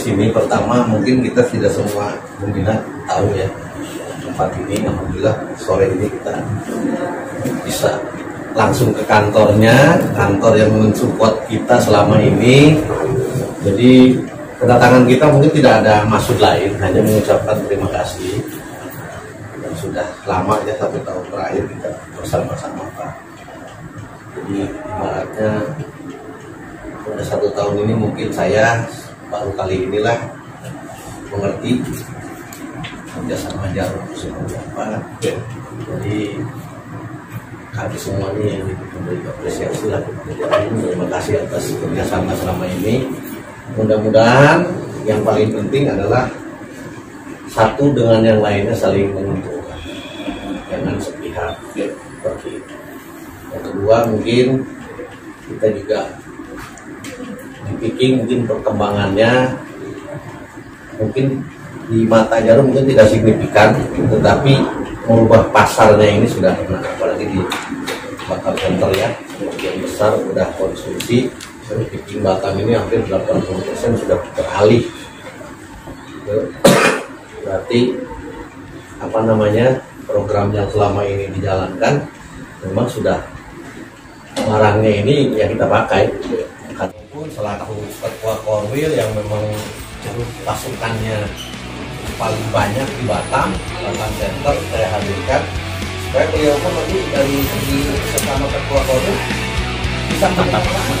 sini. Pertama mungkin kita tidak semua pembina tahu ya. Tempat ini alhamdulillah sore ini kita bisa langsung ke kantornya. Kantor yang mensupport kita selama ini. Jadi kedatangan kita mungkin tidak ada maksud lain hanya mengucapkan terima kasih. Dan sudah lama ya satu tahun terakhir kita bersama-sama Pak. Jadi ibaratnya pada satu tahun ini mungkin saya baru kali inilah mengerti kerjasama jarum apa jadi kami semuanya yang memberi apresiasi lah. Terima kasih atas kerjasama selama ini. Mudah-mudahan yang paling penting adalah satu dengan yang lainnya saling menguntungkan. Jangan sepihak seperti itu. Yang kedua mungkin kita juga dipikir mungkin perkembangannya mungkin di mata jarum mungkin tidak signifikan tetapi merubah pasarnya ini sudah pernah apalagi di bakar center ya sebagian besar sudah konsumsi picking Batam ini hampir 80% sudah beralih. Berarti apa namanya program yang selama ini dijalankan memang sudah barangnya ini yang kita pakai pun selaku ketua korwil yang memang pasukannya paling banyak di Batam Batam Center saya hadirkan. Supaya beliau pun nanti dari segi sesama ketua korwil bisa mendapatkan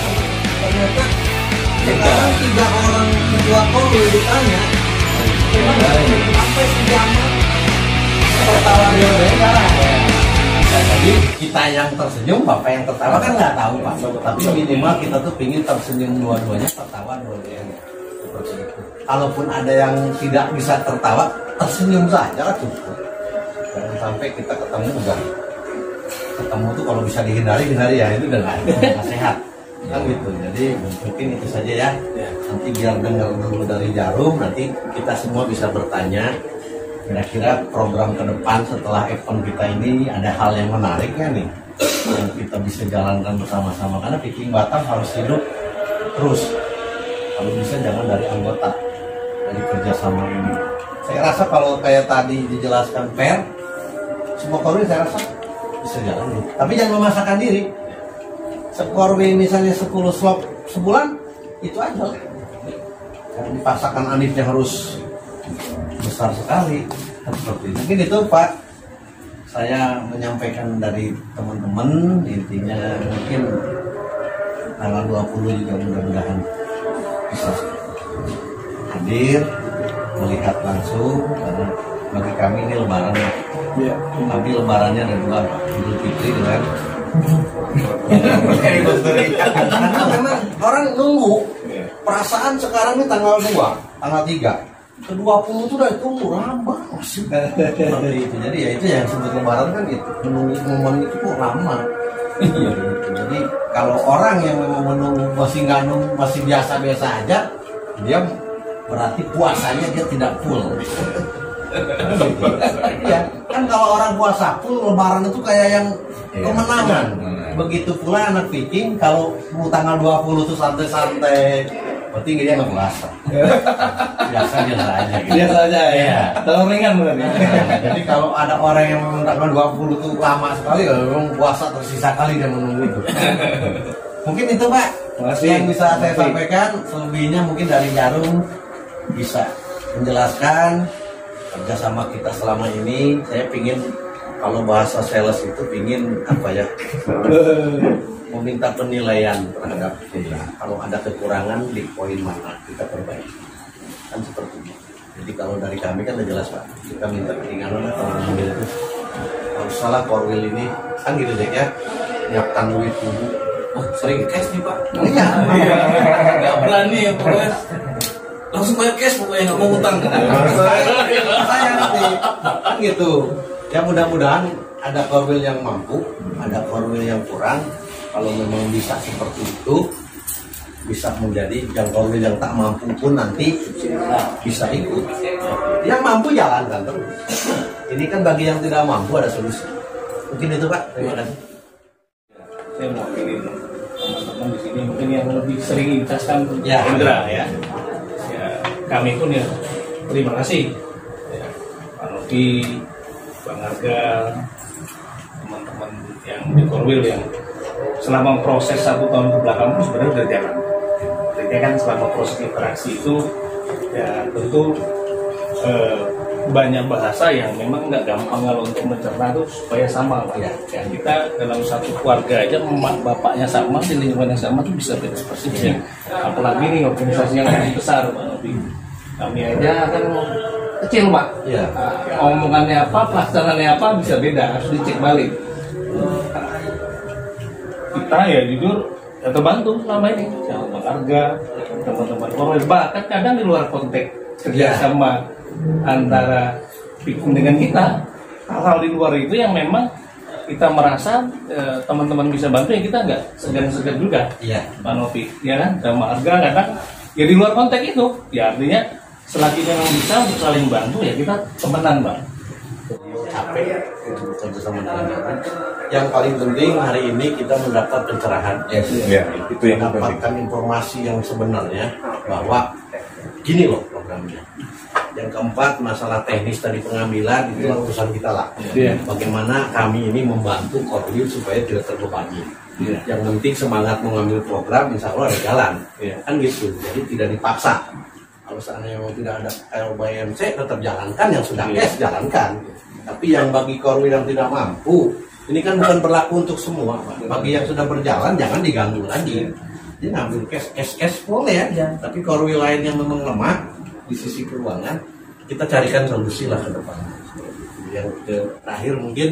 ternyata sekarang tiga orang ketua korwil ditanya sampai sejaman tertawa dia beda jadi kita yang tersenyum bapak yang tertawa kan nggak tahu pak. Tapi minimal kita tuh pingin tersenyum dua-duanya tertawa dua-duanya. Seperti itu. Kalaupun ada yang tidak bisa tertawa tersenyum saja kan cukup. Jangan sampai kita ketemu udah. Ketemu tuh kalau bisa dihindari hindari ya itu udah nggak sehat. Kan gitu. Jadi mungkin itu saja ya. Nanti biar dengar dulu dari jarum nanti kita semua bisa bertanya kira-kira program ke depan setelah event kita ini ada hal yang menarik ya nih? Yang kita bisa jalankan bersama-sama. Karena Viking Batam harus hidup terus. Kalau bisa jangan dari anggota dari kerjasama ini. Saya rasa kalau kayak tadi dijelaskan fair semua korwil saya rasa bisa jalan nih. tapi jangan memaksakan diri. Sekorwil misalnya 10 slot sebulan itu aja lah. Jangan dipaksakan anifnya harus besar sekali. Seperti itu. Mungkin itu Pak. Saya menyampaikan dari teman-teman intinya mungkin tanggal 20 juga mudah-mudahan bisa hadir melihat langsung karena bagi kami ini lebaran ya. kami lebarannya ada dua Idul Fitri dengan karena memang orang nunggu perasaan sekarang ini tanggal 2 tanggal 3 ke 20 itu udah tunggu lama seperti itu jadi ya itu yang sebut lebaran kan gitu. Menunggu momen itu kok lama iya. Jadi kalau orang yang memang menunggu masih nggak nunggu masih biasa-biasa aja dia berarti puasanya dia tidak full. Iya, kan kalau orang puasa full lebaran itu kayak yang kemenangan. Begitu pula anak Viking kalau tanggal 20 tuh santai-santai berarti dia nggak puasa biasa biasa aja gitu. Biasa aja ya. Iya. Terlalu ringan berarti. jadi kalau ada orang yang memang tanggal 20 tuh lama sekali ya memang puasa tersisa kali dia menunggu itu mungkin itu pak Makasih. yang bisa saya sampaikan selebihnya mungkin dari jarum bisa menjelaskan kerjasama kita selama ini saya pingin kalau bahasa sales itu pingin apa ya meminta penilaian terhadap kita. Kalau ada kekurangan di poin mana kita perbaiki. Kan seperti itu. Jadi kalau dari kami kan udah jelas Pak. Kita minta keringanan kalau mobil itu. Kalau salah korwil ini kan gitu deh ya. Nyiapkan duit dulu. Oh, sering cash nih pak. Iya. Gak berani ya pokoknya. Langsung bayar cash pokoknya nggak mau utang. saya nanti kan gitu. Ya mudah-mudahan ada korwil yang mampu, ada korwil yang kurang. Kalau memang bisa seperti itu, bisa menjadi yang korwil yang tak mampu pun nanti bisa ikut. Yang mampu jalankan terus. Ini kan bagi yang tidak mampu ada solusi. Mungkin itu Pak. Terima kasih. Saya mau teman-teman di sini mungkin yang lebih sering investkan Ya. Indra ya. Ya, kami pun ya terima kasih ya, Pak Novi, Bang Arga, teman-teman yang di Korwil yang selama proses satu tahun ke belakang itu sebenarnya sudah jalan. Artinya kan selama proses interaksi itu ya tentu eh, banyak bahasa yang memang nggak gampang kalau untuk mencerna itu supaya sama Pak. Ya. Ya, kita dalam satu keluarga aja emak bapaknya sama di lingkungan yang sama itu bisa beda persisnya. Apalagi nih organisasi yang lebih besar Pak Novi. Kami aja kan kecil Pak. Nah, omongannya apa, pelaksanaannya apa bisa beda, harus dicek balik. Kita ya jujur ya terbantu selama ini sama Bang Arga, teman-teman Korwil. Bahkan kadang di luar konteks kerjasama antara Pikun dengan kita, hal-hal di luar itu yang memang kita merasa eh, teman-teman bisa bantu ya kita nggak segan-segan juga Iya. Pak Novi, ya kan? Sama Arga kadang ya di luar konteks itu, ya artinya selagi memang bisa untuk saling bantu ya kita temenan bang. Capek untuk sama dengan. Yang paling penting hari ini kita mendapat pencerahan. Ya, itu yang penting. mendapatkan informasi yang sebenarnya bahwa gini loh programnya. Yang keempat masalah teknis tadi pengambilan itu urusan kita lah. Iya. Bagaimana kami ini membantu Korwil supaya tidak terbebani. Iya. Yang penting semangat mengambil program, insya Allah ada jalan. Iya. Kan gitu. Jadi tidak dipaksa. Seandainya memang tidak ada LBMC tetap jalankan yang sudah Iya. cash jalankan. Tapi yang bagi Korwil yang tidak mampu, ini kan bukan berlaku untuk semua. Pak. Bagi yang sudah berjalan jangan diganggu lagi. Dia ngambil cash cash cash boleh aja. Tapi Korwil lain yang memang lemah di sisi keuangan, kita carikan solusi lah ke depan. Yang terakhir mungkin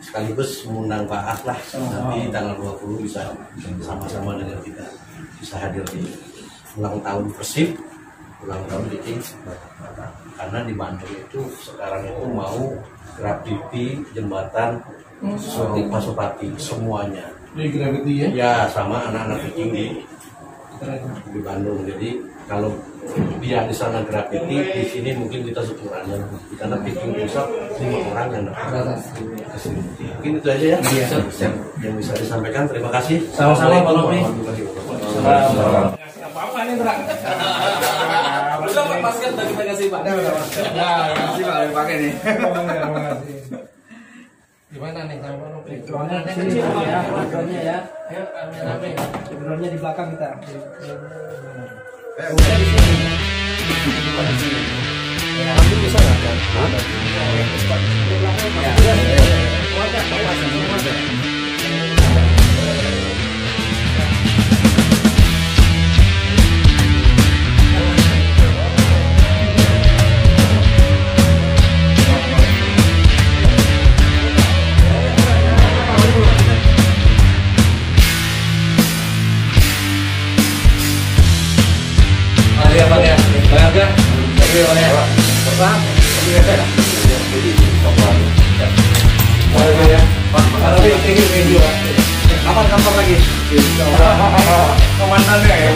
sekaligus mengundang Pak Ak lah nanti tanggal 20 bisa sama-sama dengan kita bisa hadir di ulang tahun Persib ulang tahun di Kings. Karena di Bandung itu sekarang itu mau graviti jembatan Suti Pasupati semuanya. Di gravity ya. ya sama anak-anak Viking di di Bandung. Jadi kalau dia di sana graviti di sini mungkin kita syukurannya karena Viking besok lima orang yang datang. Ke sini. mungkin itu aja ya. Iya. yang bisa disampaikan terima kasih. Sama-sama, Pak Novi. Udah Pak masker tadi kita kasih Pak. Masih kalau dipakai nih. Gimana nih sama Pak Novi? Drone-nya kecil ya, drone-nya ya. Ayo, rame-rame. Drone-nya di belakang kita. Mari Kapan-kapan lagi? Komandannya ya.